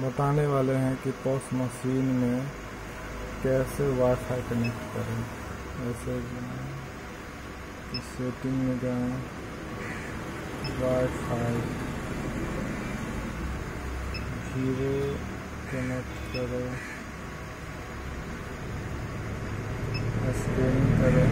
बताने वाले हैं कि पॉस मशीन में कैसे वाईफाई कनेक्ट करें। ऐसे तो सेटिंग में जाएँ वाईफाई ज़ीरो कनेक्ट करें स्कैनिंग करें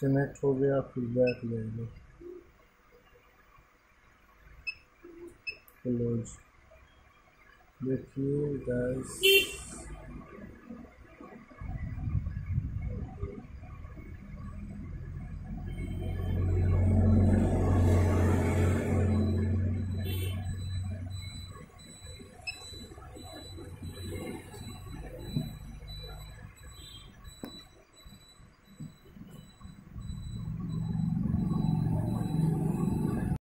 कनेक्ट हो गया फीडबैक बैक लेंगे क्लोज देखिए गैस